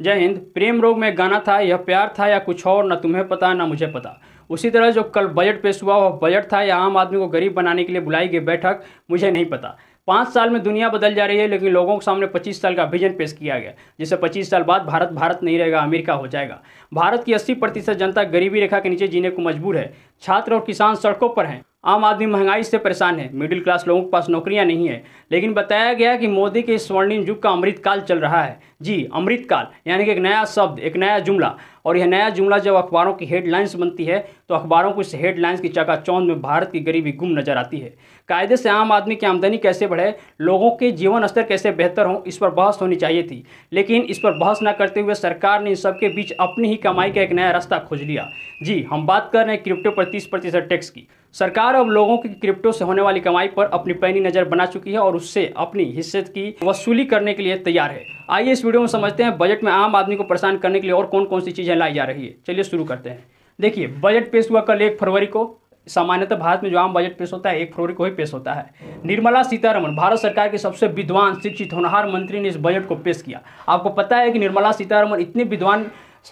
जय हिंद। प्रेम रोग में गाना था, यह प्यार था या कुछ और, ना तुम्हें पता, ना मुझे पता। उसी तरह जो कल बजट पेश हुआ, वह बजट था या आम आदमी को गरीब बनाने के लिए बुलाई गई बैठक, मुझे नहीं पता। पाँच साल में दुनिया बदल जा रही है, लेकिन लोगों के सामने पच्चीस साल का विजन पेश किया गया जिससे पच्चीस साल बाद भारत भारत नहीं रहेगा, अमेरिका हो जाएगा। भारत की अस्सी प्रतिशत जनता गरीबी रेखा के नीचे जीने को मजबूर है। छात्र और किसान सड़कों पर हैं। आम आदमी महँगाई से परेशान है। मिडिल क्लास लोगों के पास नौकरियाँ नहीं है। लेकिन बताया गया कि मोदी के इस स्वर्णिम युग का अमृतकाल चल रहा है। जी, अमृतकाल, यानी कि एक नया शब्द, एक नया जुमला। और यह नया जुमला जब अखबारों की हेडलाइंस बनती है तो अखबारों को इस हेडलाइंस की चकाचौंध में भारत की गरीबी गुम नज़र आती है। कायदे से आम आदमी की आमदनी कैसे बढ़े, लोगों के जीवन स्तर कैसे बेहतर हो, इस पर बहस होनी चाहिए थी। लेकिन इस पर बहस न करते हुए सरकार ने इन सबके बीच अपनी ही कमाई का एक नया रास्ता खोज लिया। जी, हम बात कर रहे हैं क्रिप्टो पर तीस प्रतिशत टैक्स की। सरकार अब लोगों की क्रिप्टो से होने वाली कमाई पर अपनी पैनी नज़र बना चुकी है और उससे अपनी हिस्से की वसूली करने के लिए तैयार है। आइए इस वीडियो में समझते हैं बजट में आम आदमी को परेशान करने के लिए और कौन कौन सी चीज़ें लाई जा रही है। चलिए शुरू करते हैं। देखिए, बजट पेश हुआ कल एक फरवरी को। सामान्यतः भारत में जो आम बजट पेश होता है, एक फरवरी को ही पेश होता है। निर्मला सीतारमन भारत सरकार के सबसे विद्वान, शिक्षित, होनहार मंत्री ने इस बजट को पेश किया। आपको पता है कि निर्मला सीतारमन इतने विद्वान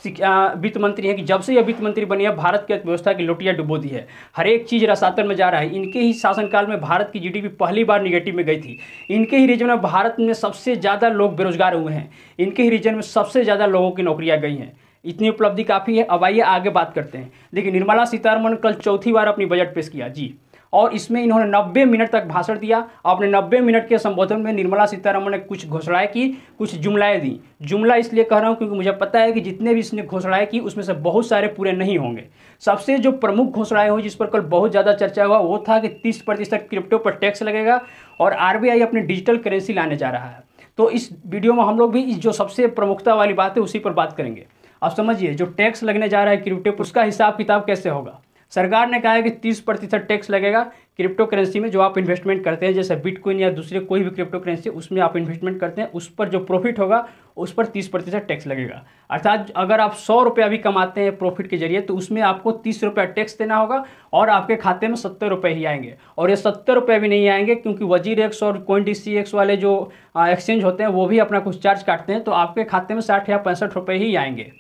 वित्त मंत्री हैं कि जब से यह वित्त मंत्री बनी है, भारत की अर्थव्यवस्था की लोटिया डुबो दी है। हर एक चीज़ रसातन में जा रहा है। इनके ही शासनकाल में भारत की जीडीपी पहली बार निगेटिव में गई थी। इनके ही रीजन में भारत में सबसे ज़्यादा लोग बेरोजगार हुए हैं। इनके ही रीजन में सबसे ज़्यादा लोगों की नौकरियाँ गई हैं। इतनी उपलब्धि काफ़ी है। अब आइए आगे बात करते हैं। देखिए, निर्मला सीतारमन कल चौथी बार अपनी बजट पेश किया। जी। और इसमें इन्होंने 90 मिनट तक भाषण दिया। अपने 90 मिनट के संबोधन में निर्मला सीतारमन ने कुछ घोषणाएँ की, कुछ जुमलाएँ दी। जुमला इसलिए कह रहा हूँ क्योंकि मुझे पता है कि जितने भी इसने घोषणाएँ की, उसमें से बहुत सारे पूरे नहीं होंगे। सबसे जो प्रमुख घोषणाएँ हुई, जिस पर कल बहुत ज़्यादा चर्चा हुआ, वो था कि तीस प्रतिशत क्रिप्टो पर टैक्स लगेगा और आर अपनी डिजिटल करेंसी लाने जा रहा है। तो इस वीडियो में हम लोग भी इस जो सबसे प्रमुखता वाली बात है, उसी पर बात करेंगे। अब समझिए, जो टैक्स लगने जा रहा है क्रिप्टो, उसका हिसाब किताब कैसे होगा? सरकार ने कहा है कि तीस प्रतिशत टैक्स लगेगा क्रिप्टो करेंसी में जो आप इन्वेस्टमेंट करते हैं, जैसे बिटकॉइन या दूसरे कोई भी क्रिप्टो करेंसी उसमें आप इन्वेस्टमेंट करते हैं, उस पर जो प्रॉफिट होगा, उस पर तीस प्रतिशत टैक्स लगेगा। अर्थात अगर आप सौ रुपये अभी कमाते हैं प्रॉफिट के ज़रिए तो उसमें आपको तीस रुपया टैक्स देना होगा और आपके खाते में सत्तर रुपये ही आएँगे। और ये सत्तर रुपये भी नहीं आएँगे क्योंकि वज़ीर एक्स और कोइन डी सी एक्स वाले जो एक्सचेंज होते हैं, वो भी अपना कुछ चार्ज काटते हैं तो आपके खाते में साठ या पैंसठ रुपये ही आएँगे।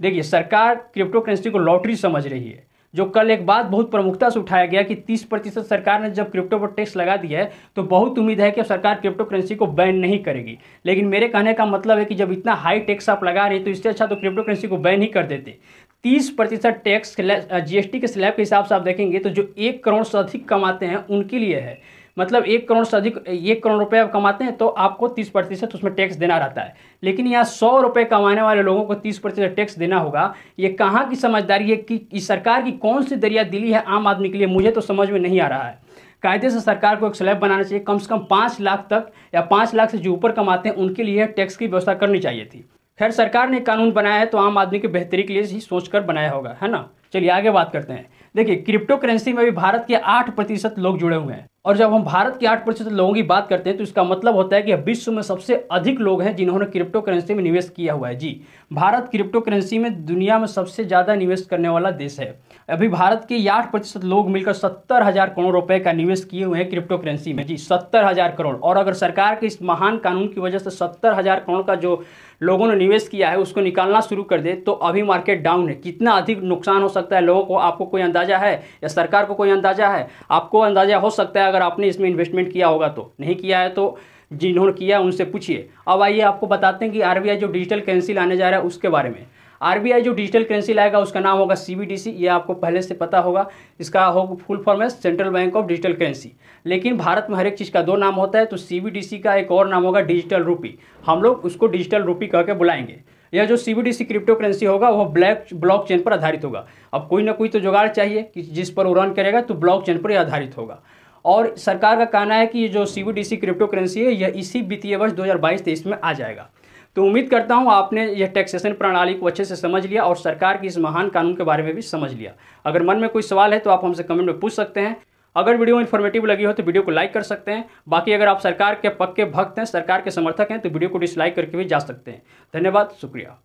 देखिए, सरकार क्रिप्टो करेंसी को लॉटरी समझ रही है। जो कल एक बात बहुत प्रमुखता से उठाया गया कि 30 प्रतिशत सरकार ने जब क्रिप्टो पर टैक्स लगा दिया है तो बहुत उम्मीद है कि सरकार क्रिप्टो करेंसी को बैन नहीं करेगी। लेकिन मेरे कहने का मतलब है कि जब इतना हाई टैक्स आप लगा रहे हैं तो इससे अच्छा तो क्रिप्टो करेंसी को बैन ही कर देते। तीस प्रतिशत टैक्स जीएसटी के स्लैब के हिसाब से आप देखेंगे तो जो एक करोड़ से अधिक कमाते हैं, उनके लिए है। मतलब एक करोड़ से अधिक, एक करोड़ रुपए आप कमाते हैं तो आपको तीस प्रतिशत उसमें टैक्स देना रहता है। लेकिन यहाँ सौ रुपये कमाने वाले लोगों को तीस प्रतिशत टैक्स देना होगा। ये कहाँ की समझदारी है कि इस सरकार की कौन सी दरिया दिली है आम आदमी के लिए? मुझे तो समझ में नहीं आ रहा है। कायदे से सरकार को एक स्लैब बनाना चाहिए। कम से कम पाँच लाख तक या पाँच लाख से जो ऊपर कमाते हैं, उनके लिए टैक्स की व्यवस्था करनी चाहिए थी। खैर, सरकार ने कानून बनाया है तो आम आदमी की बेहतरी के लिए ही सोचकर बनाया होगा, है ना? चलिए आगे बात करते हैं। देखिए क्रिप्टो करेंसी में भी भारत के आठ प्रतिशत लोग जुड़े हुए हैं। और जब हम भारत के आठ प्रतिशत लोगों की बात करते हैं तो इसका मतलब होता है कि विश्व में सबसे अधिक लोग हैं जिन्होंने क्रिप्टो करेंसी में निवेश किया हुआ है। जी, भारत क्रिप्टो करेंसी में दुनिया में सबसे ज़्यादा निवेश करने वाला देश है। अभी भारत के आठ प्रतिशत लोग मिलकर सत्तर हज़ार करोड़ रुपए का निवेश किए हुए हैं क्रिप्टो करेंसी में। जी, सत्तर हज़ार करोड़। और अगर सरकार के इस महान कानून की वजह से सत्तर हज़ार करोड़ का जो लोगों ने निवेश किया है, उसको निकालना शुरू कर दे तो अभी मार्केट डाउन है। कितना अधिक नुकसान हो सकता है लोगों को? आपको कोई अंदाज़ा है? या सरकार को कोई अंदाज़ा है? आपको अंदाज़ा हो सकता है अगर आपने इसमें इन्वेस्टमेंट किया होगा तो। नहीं किया है तो जिन्होंने किया उनसे पूछिए। अब आइए आपको बताते हैं कि आरबीआई जो डिजिटल करेंसी लाने जा रहा है, उसके बारे में। आरबीआई जो डिजिटल करेंसी लाएगा, उसका नाम होगा सीबीडीसी। ये आपको पहले से पता होगा। इसका होगा फुल फॉर्म है central bank of digital currency. लेकिन भारत में हर एक चीज़ का दो नाम होता है तो सीबीडीसी का एक और नाम होगा डिजिटल रूपी। हम लोग उसको डिजिटल रूपी कह के बुलाएँगे। यह जो सीबीडीसी क्रिप्टो करेंसी होगा, वह ब्लैक ब्लॉक चेन पर आधारित होगा। अब कोई ना कोई तो जुगाड़ चाहिए कि जिस पर वो रन करेगा तो ब्लॉक चेन पर आधारित होगा। और सरकार का कहना है कि ये जो सीबीडीसी क्रिप्टो करेंसी है, यह इसी वित्तीय वर्ष 2022-23 में आ जाएगा। तो उम्मीद करता हूँ आपने यह टैक्सेशन प्रणाली को अच्छे से समझ लिया और सरकार की इस महान कानून के बारे में भी समझ लिया। अगर मन में कोई सवाल है तो आप हमसे कमेंट में पूछ सकते हैं। अगर वीडियो इन्फॉर्मेटिव लगी हो तो वीडियो को लाइक कर सकते हैं। बाकी अगर आप सरकार के पक्के भक्त हैं, सरकार के समर्थक हैं तो वीडियो को डिसलाइक करके भी जा सकते हैं। धन्यवाद, शुक्रिया।